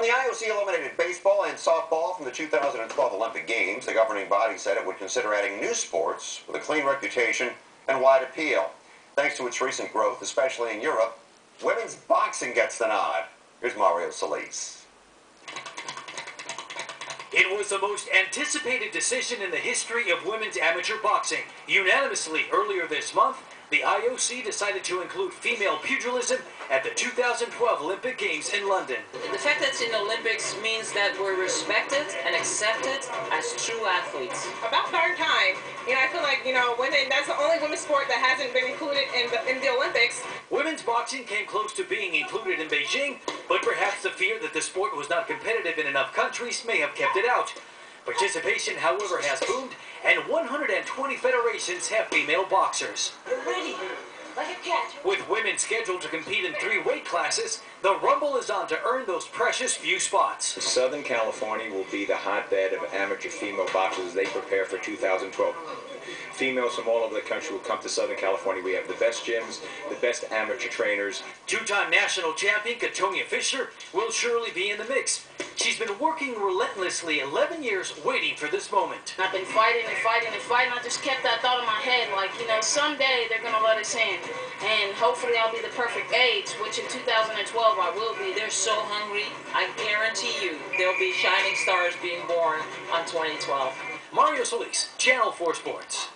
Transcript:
the IOC eliminated baseball and softball from the 2012 Olympic Games, the governing body said it would consider adding new sports with a clean reputation and wide appeal. Thanks to its recent growth, especially in Europe, women's boxing gets the nod. Here's Mario Solis. It was the most anticipated decision in the history of women's amateur boxing. Unanimously earlier this month, the IOC decided to include female pugilism at the 2012 Olympic Games in London. The fact that it's in the Olympics means that we're respected and accepted as true athletes. About third time. You know, I feel like, you know, women, that's the only women's sport that hasn't been included in the, in the Olympics. Women's boxing came close to being included in Beijing, but perhaps the fear that the sport was not competitive in enough countries may have kept it out. Participation, however, has boomed, and 120 federations have female boxers. You're ready, like a cat. With women scheduled to compete in three weight classes, the Rumble is on to earn those precious few spots. Southern California will be the hotbed of amateur female boxers as they prepare for 2012 females from all over the country will come to Southern California. We have the best gyms, the best amateur trainers. Two-time national champion Katonia Fisher will surely be in the mix. She's been working relentlessly 11 years waiting for this moment. I've been fighting and fighting and fighting. I just kept that thought in my head, like, you know, someday they're going to let us in. And hopefully I'll be the perfect age, which in 2012 I will be. They're so hungry. I guarantee you there'll be shining stars being born on 2012. Mario Solis, Channel 4 Sports.